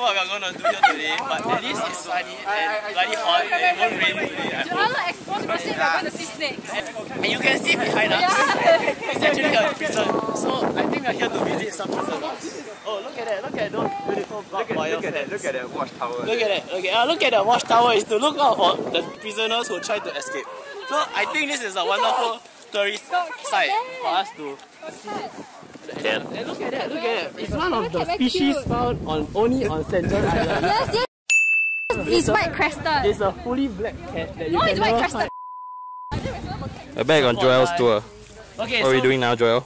what we're gonna do here today, but at least it's sunny and bloody hot and it won't rain today. Joanna exposed to say we're going to see snakes. And you can see behind us, it's actually a prison. So I think we're here to visit some prisoners. Oh, look at that, look at those beautiful barbed wire Look at that, look at that watchtower. Look at that. Okay, uh, look at the watchtower is to look out for the prisoners who try to escape. So I think this is a wonderful tourist site for us to and, and look at that, look at that. It's one of the species found on only on St. John Island. Yes, yes. He's white crested. It's a fully black cat that you No, can it's white crested. find. We're back on Joel's tour. Okay, What are we so, doing now, Joel?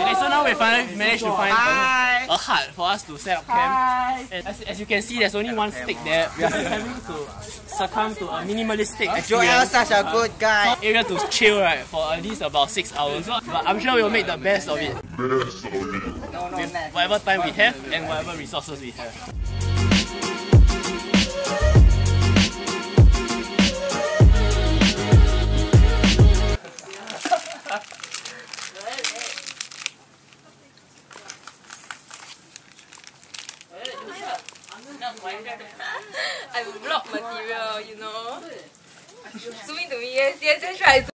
okay, so now we finally managed to find a, a hut for us to set up camp. And as, as you can see, there's only one stick there. We are having to succumb to a minimalistic experience. such a good guy. area to chill right for at least about six hours. But I'm sure we'll make the best of it. With whatever time we have and whatever resources we have. I'm vlog material, you know. Zooming to me, yes, yes, that's right.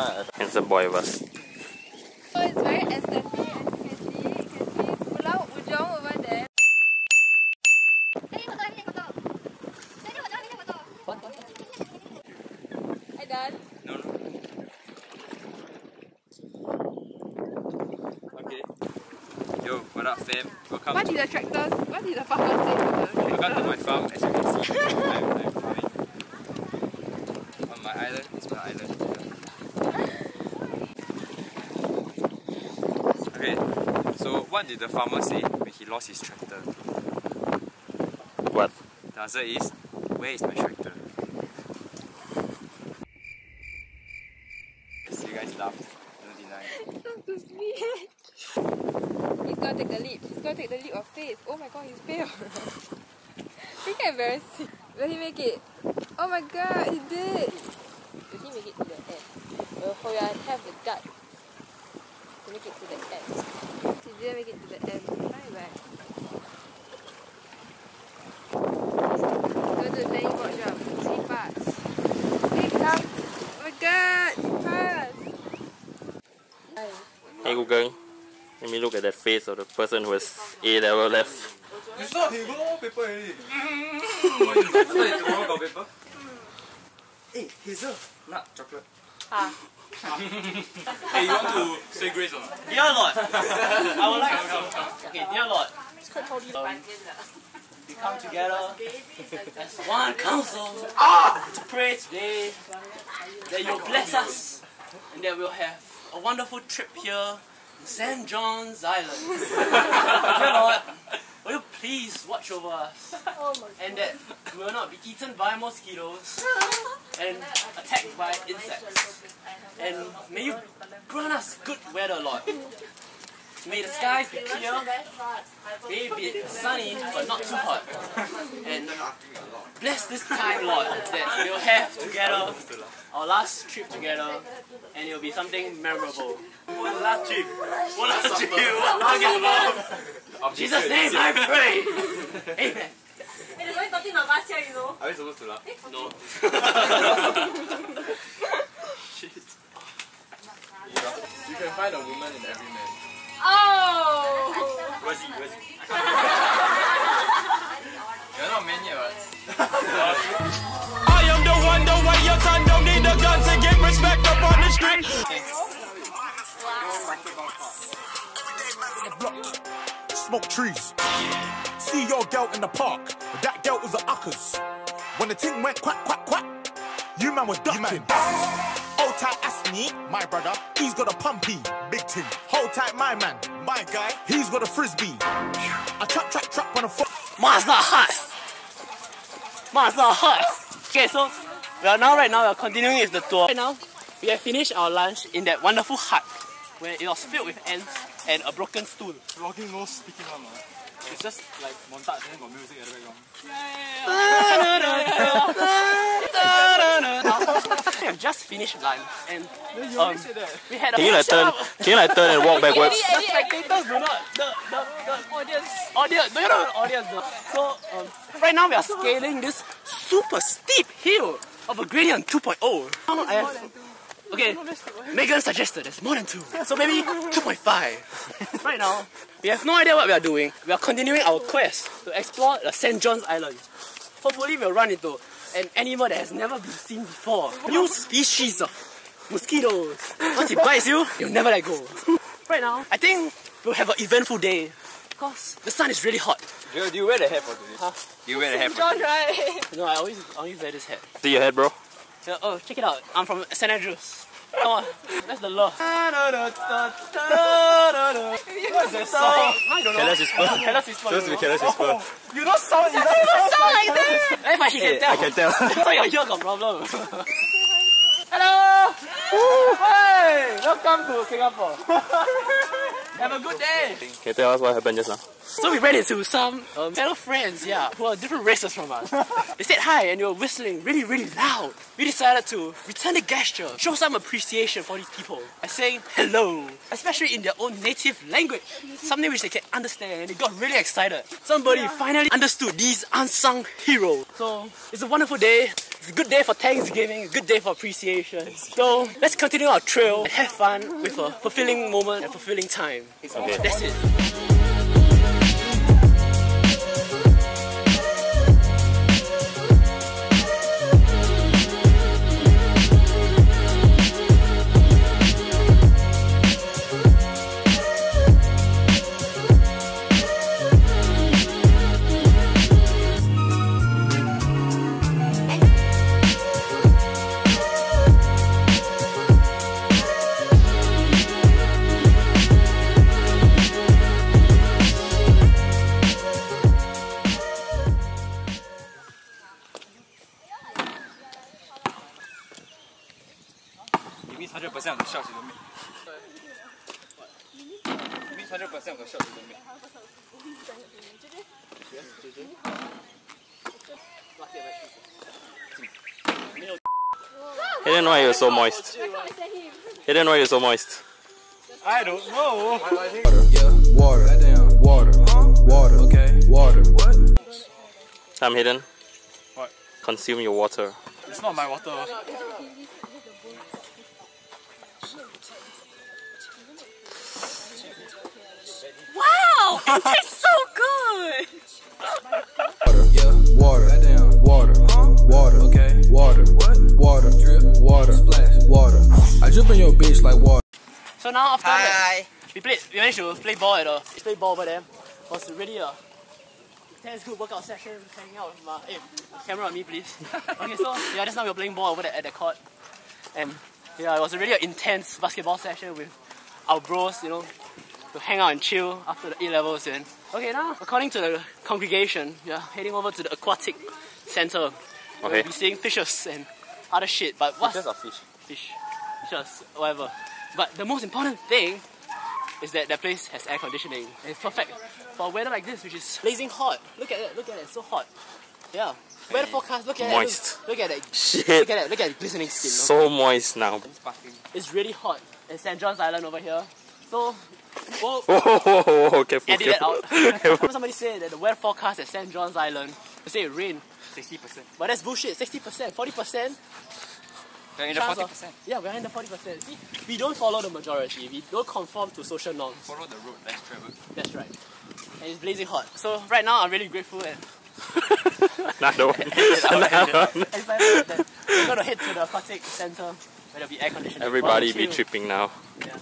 Handsome boy of us. So it's very aesthetic as you can see. You can see Pulau Ujong over there. Hi done. No, no. Okay. Yo, what up fam? Welcome, What did the tractors, what did the farmer say to the welcome to my farm. As you can see, I'm, I'm farming. On my island, it's my island. Okay, so what did the farmer say when he lost his tractor? What? The answer is, where is my tractor? Yes, you guys laughed. Don't deny. He's gonna take the leap. He's gonna take the leap of faith. Oh my god, he's failed. Freaking embarrassing. Will he make it? Oh my god, he did. Will he make it to the end? Oh, Will Hoya have the gut to make it to the end? He didn't make it to the end. Bye bye. Let's go to the landing board jump. See pass. Hey, come. Oh my god, pass. Hey Google, let me look at that face of the person who has A level left. You saw he got all paper already. I thought tomorrow got paper. Hey, Hazel, nut chocolate. Hey, you want to say grace or not? Dear Lord, I would like to. Okay, dear Lord. Um, we come together as one council to pray today that you'll bless us and that we'll have a wonderful trip here in St. John's Island. dear Lord, will you please watch over us oh and that we will not be eaten by mosquitoes and attacked by insects. And may you grant us good weather, Lord. May the skies be clear, may it be sunny but not too hot. And bless this time, Lord, that we'll have together our last trip together and it'll be something memorable. What last trip? What last trip? What talking about? Jesus' name I pray! Amen. Are we supposed to laugh? No. Shit. You can find a woman in every man. Oh! Trees. See your girl in the park, but that girl was a uckers. When the thing went quack, quack, quack, you man were ducking. Hold tight, Asni, my brother, he's got a pumpy, big thing. Hold tight, my man, my guy, he's got a frisbee. I trap, trap, trap on a foot. Mazda hut. Mazda hut. Okay, so we are now right now we are continuing with the tour. Right now, we have finished our lunch in that wonderful hut where it was filled with ants and a broken stool. Vlogging no speaking one. It's just like montage and then got music at the background. We have just finished lunch and um, we had a Can you like turn? Can you like turn and walk backwards? the spectators do not the the, the audience audience do you know the audience though? So um, right now we are scaling this super steep hill of a gradient 2.0. Now I have- Okay, Megan suggested there's more than two, so maybe 2.5. right now, we have no idea what we are doing. We are continuing our quest to explore the St. John's Island. Hopefully, we'll run into an animal that has never been seen before. New species of mosquitoes. Once it bites you, you'll never let go. Right now, I think we'll have an eventful day because the sun is really hot. Do you, do you wear the hat for today? Do you wear the hat for John, right? No, I always, I always wear this hat. See your head, bro. So, oh, check it out. I'm from St. Andrews. Come on, that's the love. What's that song? I don't know. Careless whisper. Careless whisper. Supposed to be careless whisper. You don't sound, you don't sound like that. Hey, but he can tell. I can tell. I thought your ear got problem. Hello. Hey, welcome to Singapore. Have a good day. Can you tell us what happened just now? So we ran into some um, fellow friends, yeah, who are different races from us. they said hi and they were whistling really, really loud. We decided to return the gesture, show some appreciation for these people by saying hello, especially in their own native language, something which they can understand. And they got really excited. Somebody finally understood these unsung heroes. So it's a wonderful day. It's a good day for Thanksgiving, a good day for appreciation. So let's continue our trail and have fun with a fulfilling moment and fulfilling time. Okay. That's it. He didn't know why you were so moist. He didn't know why you were so moist. I don't know. Yeah, water. Goddamn, water. Huh? Water. Okay. Water. What? I'm hidden. What? Consume your water. It's not my water. Wow! your bitch like water. So now after that, we played, we managed to play ball at a play ball over there. It was really a intense good workout session, hanging out with my hey, camera on me please. okay, so yeah, just now we were playing ball over there at the court, and yeah, it was a really intense basketball session with our bros, you know, to hang out and chill after the A levels. And okay, now according to the congregation, we are heading over to the aquatic center. Okay. We'll be seeing fishes and other shit, but what? Just a fish. fish, just whatever. But the most important thing is that that place has air conditioning. And it's perfect for a weather like this, which is blazing hot. Look at it, look at it, it's so hot. Yeah. Weather forecast, look at Moist. it. Look, look at it. Shit. Look at it, look at the glistening skin. So moist now. It's really hot. It's St. John's Island over here. So, well, Whoa, whoa, whoa, whoa. Careful, edit that out. Somebody said that the weather forecast at St. John's Island, they say it rain. 60%. But that's bullshit. 60%, 40%. They're in the 40%. of- yeah, we're in the 40%. See, we don't follow the majority. We don't conform to social norms. Follow the road less traveled. That's right. And it's blazing hot. So right now I'm really grateful and Another one. Another one. excited that we're gonna head to the aquatic center where there'll be air conditioning. Everybody be tripping now. Yeah.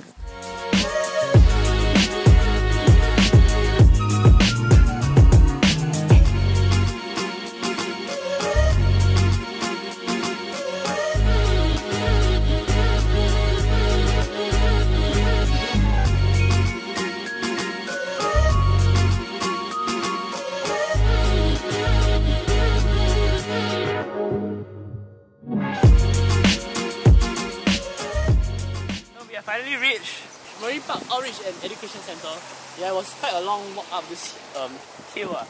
Education Center. Yeah, it was quite a long walk up this um, hill. Uh.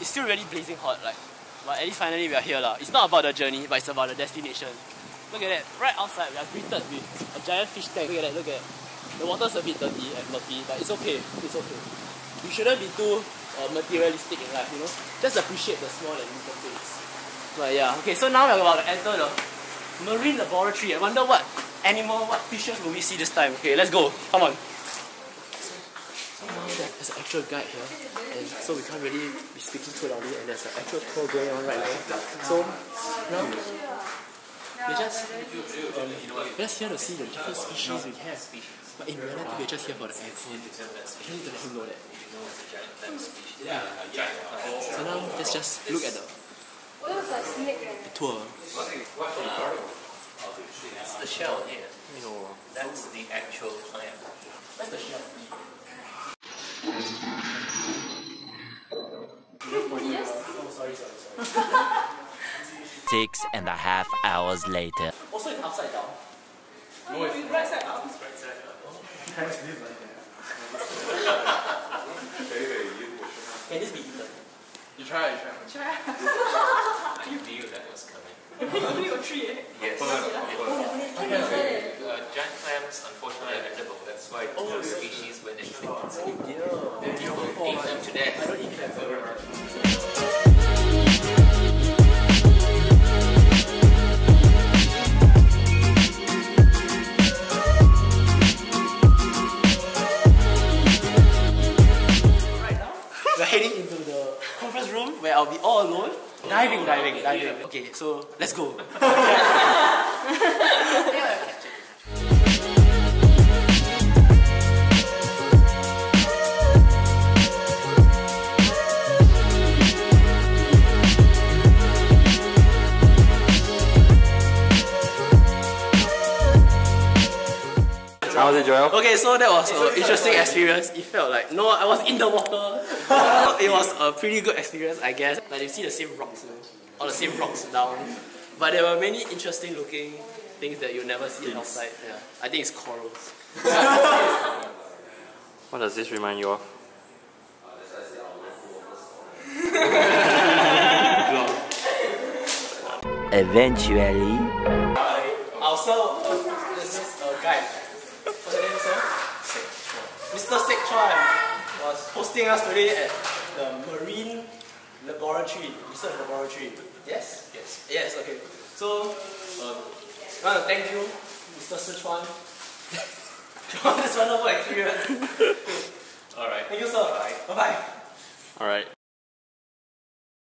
It's still really blazing hot, like, but at least finally we are here. La. It's not about the journey, but it's about the destination. Look at that, right outside we are greeted with a giant fish tank. Look at that, look at that. The water's a bit dirty and murky, but it's okay, it's okay. You shouldn't be too uh, materialistic in life, you know? Just appreciate the small and little things. But yeah, okay, so now we're about to enter the marine laboratory. I wonder what animal, what fishes will we see this time? Okay, let's go. Come on. There's an actual guide here, and so we can't really be speaking too loudly, and there's an actual tour going on right now. So now we're just um, we're just here to see the different species we have. But in reality, we're just here for the aircon. I need to let him know that. So now let's just look at the, the tour. That's the shell here. That's the actual plant. Six and a half hours later. Also, it's upside down. No, it's right side up. Can this be eaten? You try, you try. I knew that was coming. Yes. Uh, giant clams, unfortunately, are edible. That's why those species went extinct. People eat them to death. I don't eat them. Room where I'll be all alone. Diving, diving, diving. Okay, so let's go. Joel? Okay, so that was an interesting experience. It felt like, no, I was in the water. it was a pretty good experience, I guess. Like you see the same rocks, you know, all the same rocks down. But there were many interesting looking things that you never see outside. Yeah. I think it's corals. What does this remind you of? Eventually. Also, this is a guide. What's your name, sir? Mr. Sek Chuan was hosting us today at the Marine Laboratory, Research Laboratory. Yes? Yes. Yes, okay. So, um, I want to thank you, Mr. Sek Chuan, for this wonderful experience. Alright. Thank you, sir. Bye-bye. Alright.